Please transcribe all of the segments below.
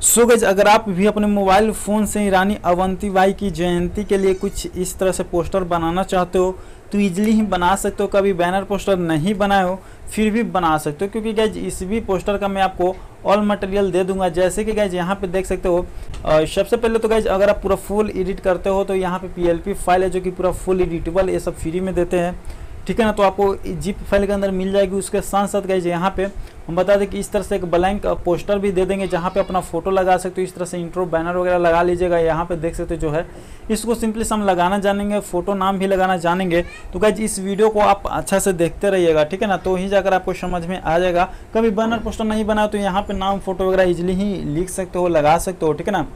सो गज अगर आप भी अपने मोबाइल फ़ोन से रानी अवंती बाई की जयंती के लिए कुछ इस तरह से पोस्टर बनाना चाहते हो तो ईजिली ही बना सकते हो। कभी बैनर पोस्टर नहीं बनाए हो, फिर भी बना सकते हो। क्योंकि गैज इस भी पोस्टर का मैं आपको ऑल मटेरियल दे दूँगा। जैसे कि गैज यहाँ पे देख सकते हो सबसे पहले तो गैज अगर आप पूरा फुल एडिट करते हो तो यहाँ पे पीएलपी फ़ाइल है जो कि पूरा फुल एडिटेबल ये सब फ्री में देते हैं। ठीक है ना? तो आपको जिप फ़ाइल के अंदर मिल जाएगी। उसके साथ साथ गए यहाँ पे हम बता दें कि इस तरह से एक ब्लैंक पोस्टर भी दे देंगे, जहाँ पे अपना फ़ोटो लगा सकते हो, इस तरह से इंट्रो बैनर वगैरह लगा लीजिएगा, यहाँ पे देख सकते हो जो है। इसको सिंपली हम लगाना जानेंगे फ़ोटो नाम भी लगाना जानेंगे। तो गैज इस वीडियो को आप अच्छा से देखते रहिएगा, ठीक है ना? तो ही जाकर आपको समझ में आ जाएगा। कभी बैनर पोस्टर नहीं बना तो यहाँ पर नाम फ़ोटो वगैरह इजिली ही लिख सकते हो, लगा सकते हो, ठीक है ना?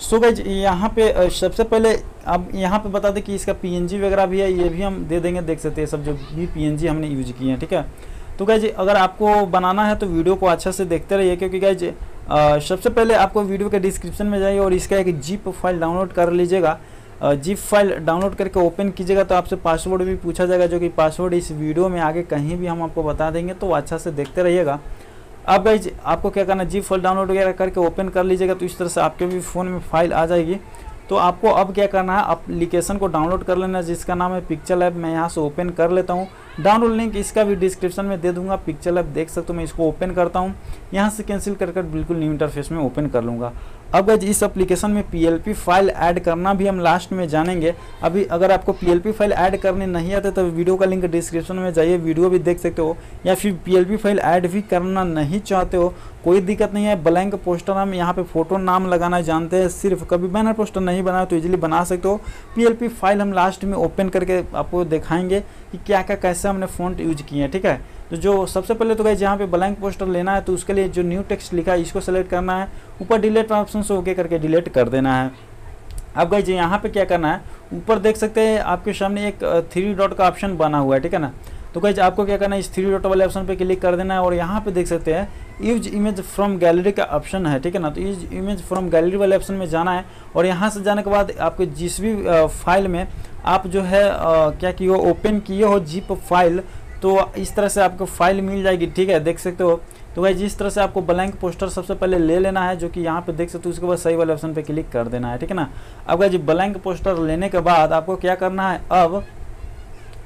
सो so गज यहाँ पे सबसे पहले अब यहाँ पे बता दें कि इसका पीएनजी वगैरह भी है, ये भी हम दे देंगे, देख सकते हैं सब जो भी पीएनजी हमने यूज़ किए हैं, ठीक है? तो गैज अगर आपको बनाना है तो वीडियो को अच्छा से देखते रहिए, क्योंकि गैज सबसे पहले आपको वीडियो के डिस्क्रिप्शन में जाइए और इसका एक जीप फ़ाइल डाउनलोड कर लीजिएगा। जीप फ़ाइल डाउनलोड करके ओपन कीजिएगा तो आपसे पासवर्ड भी पूछा जाएगा, जो कि पासवर्ड इस वीडियो में आगे कहीं भी हम आपको बता देंगे तो अच्छा से देखते रहिएगा। अब गाइज़ आपको क्या करना जीप फ़ाइल डाउनलोड वगैरह करके ओपन कर लीजिएगा तो इस तरह से आपके भी फ़ोन में फ़ाइल आ जाएगी। तो आपको अब क्या करना है? अप्लीकेशन को डाउनलोड कर लेना जिसका नाम है पिक्चर लैब मैं यहाँ से ओपन कर लेता हूँ। डाउनलोड लिंक इसका भी डिस्क्रिप्शन में दे दूँगा पिक्चर आप देख सकते हो, मैं इसको ओपन करता हूँ। यहाँ से कैंसिल कर बिल्कुल न्यू इंटरफेस में ओपन कर लूँगा। अब गज इस एप्लीकेशन में पीएलपी फ़ाइल ऐड करना भी हम लास्ट में जानेंगे। अभी अगर आपको पीएलपी फ़ाइल ऐड करने नहीं आते तो वीडियो का लिंक डिस्क्रिप्शन में जाइए वीडियो भी देख सकते हो। या फिर पीएलपी फ़ाइल ऐड भी करना नहीं चाहते हो, कोई दिक्कत नहीं है ब्लैंक पोस्टर हम यहाँ पे फ़ोटो नाम लगाना जानते हैं, सिर्फ़ कभी बैनर पोस्टर नहीं बनाए तो इजीली बना सकते हो। पीएलपी फ़ाइल हम लास्ट में ओपन करके आपको दिखाएँगे कि क्या क्या कैसे हमने फ़ॉन्ट यूज़ किए हैं, ठीक है? तो जो सबसे पहले तो गए जहाँ पे ब्लैंक पोस्टर लेना है तो उसके लिए जो न्यू टेक्स्ट लिखा है इसको सेलेक्ट करना है। ऊपर डिलीट ऑप्शन से ओके करके डिलीट कर देना है। अब गए यहाँ पे क्या करना है? ऊपर देख सकते हैं आपके सामने एक थ्री डॉट का ऑप्शन बना हुआ है ठीक है ना? तो गैज आपको क्या करना है इस थ्री डॉट वाले ऑप्शन पे क्लिक कर देना है और यहाँ पे देख सकते हैं यूज़ इमेज फ्रॉम गैलरी का ऑप्शन है ठीक है ना? तो यूज़ इमेज फ्रॉम गैलरी वाले ऑप्शन में जाना है और यहाँ से जाने के बाद आपके जिस भी फ़ाइल में आप जो है आ, क्या किए हो ओपन किए हो जीप फ़ाइल तो इस तरह से आपको फ़ाइल मिल जाएगी, ठीक है? देख सकते हो? तो भाई जिस तरह से आपको ब्लैंक पोस्टर सबसे पहले ले लेना है, जो कि यहाँ पे देख सकते हो, उसके बाद सही वाले ऑप्शन पे क्लिक कर देना है, ठीक है ना? अब भाई जी ब्लैंक पोस्टर लेने के बाद आपको क्या करना है? अब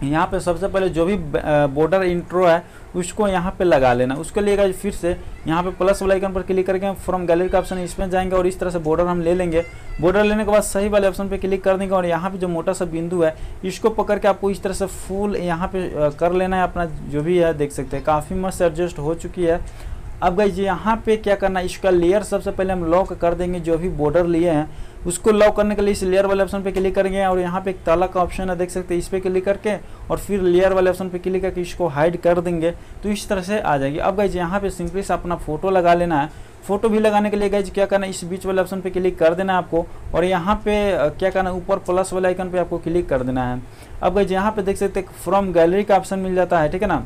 यहाँ पे सबसे पहले जो भी बॉर्डर इंट्रो है, उसको यहाँ पे लगा लेना। उसके लिए फिर से यहाँ पे प्लस वाला आइकन पर क्लिक करके फ्रॉम गैलरी का ऑप्शन इसमें जाएँगे और इस तरह से बॉर्डर हम ले लेंगे। बॉर्डर लेने के बाद सही वाले ऑप्शन पे क्लिक कर देंगे और यहाँ पे जो मोटा सा बिंदु है, इसको पकड़ के आपको इस तरह से फुल यहाँ पे कर लेना है अपना जो भी है, देख सकते हैं। काफ़ी मस्त एडजस्ट हो चुकी है। अब गई यहाँ पे क्या करना है, इसका लेयर सबसे पहले हम लॉक कर देंगे जो भी बॉर्डर लिए हैं। उसको लॉक करने के लिए इस लेयर वाले ऑप्शन पे क्लिक करेंगे और यहाँ पे एक ताला का ऑप्शन है, देख सकते हैं, इस पर क्लिक करके और फिर लेयर वाले ऑप्शन पे क्लिक करके इसको हाइड कर देंगे तो इस तरह से आ जाएगी। अब गई यहाँ पे सिंपली से अपना फ़ोटो लगा लेना है। फ़ोटो भी लगाने के लिए गई क्या करना है, इस बीच वाले ऑप्शन पे क्लिक कर देना है आपको और यहाँ पे क्या करना है, ऊपर प्लस वाले आइकन पे आपको क्लिक कर देना है। अब गई यहाँ पे देख सकते फ्रॉम गैलरी का ऑप्शन मिल जाता है, ठीक है ना?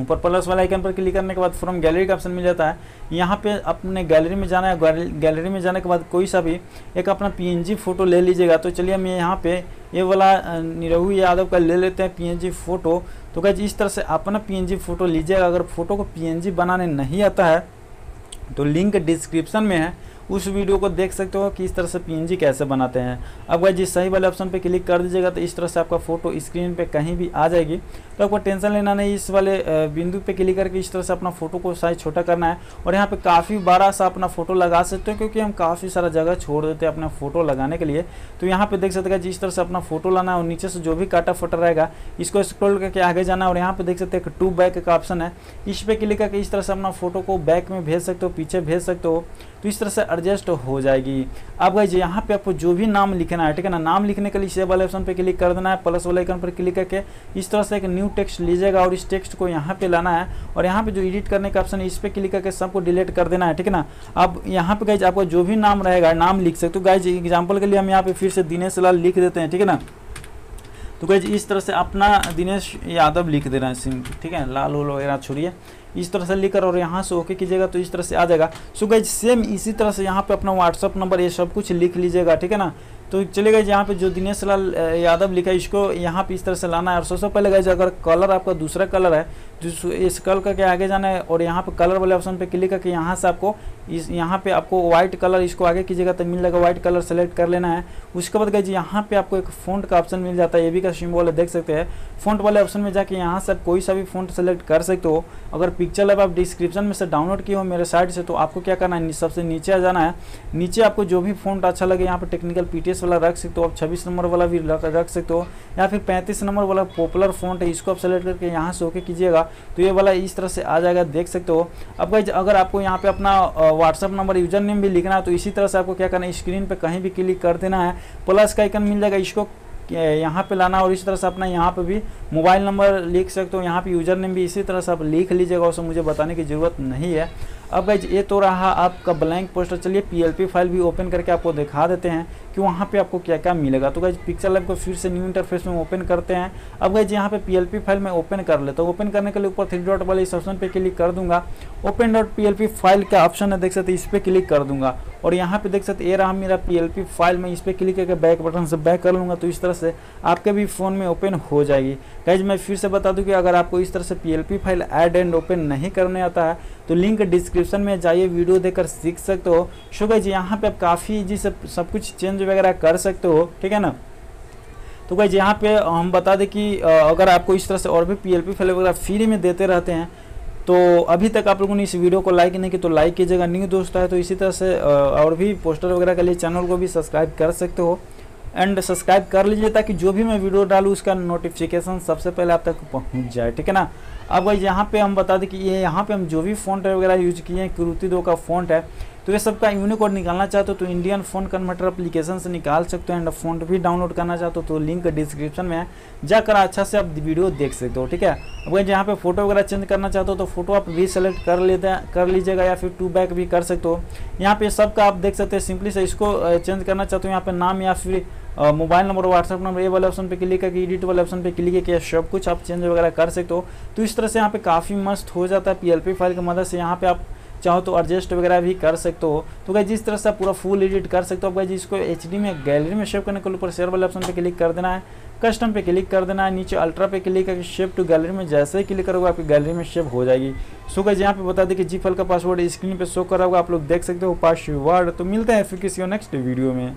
ऊपर प्लस वाला आइकन पर क्लिक करने के बाद फ्रॉम गैलरी का ऑप्शन मिल जाता है। यहाँ पे अपने गैलरी में जाना है गैलरी में जाने के बाद कोई सा भी एक अपना पीएनजी फ़ोटो ले लीजिएगा। तो चलिए हम यहाँ पे ये वाला निरहू यादव का ले लेते हैं पीएनजी फ़ोटो तो क्या इस तरह से अपना पीएनजी फ़ोटो लीजिएगा। अगर फ़ोटो को पीएनजी बनाने नहीं आता है तो लिंक डिस्क्रिप्शन में है। उस वीडियो को देख सकते हो कि इस तरह से पीएनजी कैसे बनाते हैं। अब भाई जिस सही वाले ऑप्शन पे क्लिक कर दीजिएगा तो इस तरह से आपका फ़ोटो स्क्रीन पे कहीं भी आ जाएगी। तो आपको टेंशन लेना नहीं, इस वाले बिंदु पे क्लिक करके इस तरह से अपना फ़ोटो को साइज़ छोटा करना है। और यहाँ पे काफ़ी बड़ा सा अपना फ़ोटो लगा सकते हो क्योंकि हम काफ़ी सारा जगह छोड़ देते हैं अपना फ़ोटो लगाने के लिए। तो यहाँ पे देख सकते हैं जिस तरह से अपना फ़ोटो लाना है और नीचे से जो भी काटा फोटा रहेगा, इसको स्क्रॉल करके आगे जाना है। और यहाँ पे देख सकते हैं टू बैक का ऑप्शन है। इस पर क्लिक करके इस तरह से अपना फ़ोटो को बैक में भेज सकते हो, पीछे भेज सकते हो। तो इस तरह से एडजस्ट हो जाएगी। अब गाइज़ यहाँ पे आपको जो भी नाम लिखना है, ठीक है ना? नाम लिखने के लिए सेव वाले ऑप्शन पे क्लिक कर देना है प्लस वाले आइकन पर क्लिक करके इस तरह से एक न्यू टेक्स्ट लीजिएगा और इस टेक्स्ट को यहाँ पे लाना है और यहाँ पे जो एडिट करने का ऑप्शन है, इस पर क्लिक करके सबको डिलीट कर देना है, ठीक है ना? अब यहाँ पे गाइज़ आपको जो भी नाम रहेगा, नाम लिख सकते हो। गाइज़ एग्ज़ाम्पल के लिए हम यहाँ पे फिर से दिनेश लाल लिख देते हैं, ठीक है ना? तो गाइज़ इस तरह से अपना दिनेश यादव लिख देना है, सिम ठीक है? लाल उल वगैरह छोड़िए। इस तरह से लेकर और यहाँ से ओके कीजिएगा तो इस तरह से आ जाएगा। सो गई सेम इसी तरह से यहाँ पे अपना व्हाट्सअप नंबर ये सब कुछ लिख लीजिएगा, ठीक है ना? तो चले गए यहाँ पे जो दिनेश लाल यादव लिखा है, इसको यहाँ पे इस तरह से लाना है। और सबसे पहले गए अगर कलर आपका दूसरा कलर है तो स्कल करके आगे जाना है और यहाँ पे कलर वाले ऑप्शन पे क्लिक करके यहाँ से आपको इस यहाँ पे आपको व्हाइट कलर इसको आगे कीजिएगा तो मिल जाएगा व्हाइट कलर सेलेक्ट कर लेना है। उसके बाद गई यहाँ पे आपको एक फ़ॉन्ट का ऑप्शन मिल जाता है। ये भी का सिम्बॉल देख सकते हैं। फ़ॉन्ट वाले ऑप्शन में जाके यहाँ से आप कोई सा भी फ़ॉन्ट सेलेक्ट कर सकते हो। अगर पिक्चर अब आप डिस्क्रिप्शन में से डाउनलोड किए हो मेरे साइड से तो आपको क्या करना है? सबसे नीचे आ जाना है। नीचे आपको जो भी फ़ॉन्ट अच्छा लगे, यहाँ पर टेक्निकल पीटीएस वाला रख सकते हो। आप छब्बीस नंबर वाला भी रख सकते हो। या फिर पैंतीस नंबर वाला पॉपुलर फ़ॉन्ट है, इसको आप सेलेक्ट करके यहाँ से ओके कीजिएगा। तो ये वाला इस तरह से आ जाएगा, देख सकते हो। अब भाई अगर आपको यहाँ पे अपना व्हाट्सअप नंबर यूज़र नेम भी लिखना है तो इसी तरह से आपको क्या करना है स्क्रीन पे कहीं भी क्लिक कर देना है। प्लस का आइकन मिल जाएगा इसको यहाँ पे लाना और इसी तरह से अपना यहाँ पे भी मोबाइल नंबर लिख सकते हो, यहाँ पे यूज़र नेम भी इसी तरह से आप लिख लीजिएगा, उसे मुझे बताने की ज़रूरत नहीं है। अब गाइज़ ये तो रहा आपका ब्लैंक पोस्टर चलिए पीएलपी फ़ाइल भी ओपन करके आपको दिखा देते हैं कि वहाँ पे आपको क्या क्या मिलेगा। तो गाइज़ पिक्चर लैब को फिर से न्यू इंटरफेस में ओपन करते हैं। अब गाइज़ यहाँ पे पीएलपी फ़ाइल में ओपन कर ले तो ओपन करने के लिए ऊपर थ्री डॉट वाले इस ऑप्शन पे क्लिक कर दूँगा। ओपन डॉट पीएलपी फ़ाइल का ऑप्शन है, देख सकते इस पर क्लिक कर दूँगा। और यहाँ पे देख सकते ये रहा मेरा पीएलपी फ़ाइल में इस पर क्लिक करके बैक बटन से बैक कर लूँगा तो इस तरह से आपके भी फ़ोन में ओपन हो जाएगी। गाइज़ मैं फिर से बता दूँ कि अगर आपको इस तरह से PLP file add and open नहीं करने आता है तो लिंक डिस्क्रिप्शन में जाइए वीडियो देखकर सीख सकते हो। शो गाइज़ यहाँ पे आप काफ़ी जी सब सब कुछ चेंज वगैरह कर सकते हो, ठीक है ना? तो गाइज़ यहाँ पे हम बता दें कि अगर आपको इस तरह से और भी पी फ़ाइल वगैरह फ्री में देते रहते हैं तो अभी तक आप लोगों ने इस वीडियो को लाइक नहीं किया तो लाइक कीजिएगा। न्यू दोस्त है तो इसी तरह से और भी पोस्टर वगैरह के लिए चैनल को भी सब्सक्राइब कर सकते हो। एंड सब्सक्राइब कर लीजिए ताकि जो भी मैं वीडियो डालूँ, उसका नोटिफिकेशन सबसे पहले आप तक पहुँच जाए, ठीक है ना? अब यहाँ पे हम बता दें कि ये यहाँ पे हम जो भी फ़ॉन्ट वगैरह यूज़ किए हैं कुरुति दो का फ़ॉन्ट है तो ये सबका यूनिकोड निकालना चाहते हो तो इंडियन फ़ोन कन्वर्टर एप्लीकेशन से निकाल सकते हो एंड फ़ॉन्ट भी डाउनलोड करना चाहते हो तो लिंक डिस्क्रिप्शन में है, जाकर अच्छा से आप वीडियो देख सकते हो, ठीक है? अब जहाँ पे फ़ोटो वगैरह चेंज करना चाहते हो तो फ़ोटो आप भी सेलेक्ट कर लेते हैं, कर लीजिएगा या फिर टू बैक भी कर सकते हो। यहाँ पे सबका आप देख सकते हैं सिंपली से इसको चेंज करना चाहते हो, यहाँ पे नाम या फिर मोबाइल नंबर व्हाट्सअप नंबर, ये वाले ऑप्शन पे क्लिक करके एडिट वाले ऑप्शन पे क्लिक करके, सब कुछ आप चेंज वगैरह कर सकते हो। तो इस तरह से यहाँ पे काफ़ी मस्त हो जाता है पीएलपी फ़ाइल की मदद से। यहाँ पे आप चाहो तो एडजस्ट वगैरह भी कर सकते हो। तो भाई जिस तरह से आप पूरा फुल एडिट कर सकते हो भाई जिसको एच में गैलरी में शेव करने के ऊपर शेयर वाले ऑप्शन पे क्लिक कर देना है। कस्टम पे क्लिक कर देना है। नीचे अल्ट्रा पे क्लिक करके शेप टू गैलरी में जैसे ही क्लिक करोगे, आपकी गैलरी में शेप हो जाएगी। सो गाइज़ यहाँ पे बता दें कि जी फ़ाइल का पासवर्ड स्क्रीन पे शो करा होगा। आप लोग देख सकते हो पासवर्ड तो मिलते हैं फिर किसी नेक्स्ट वीडियो में।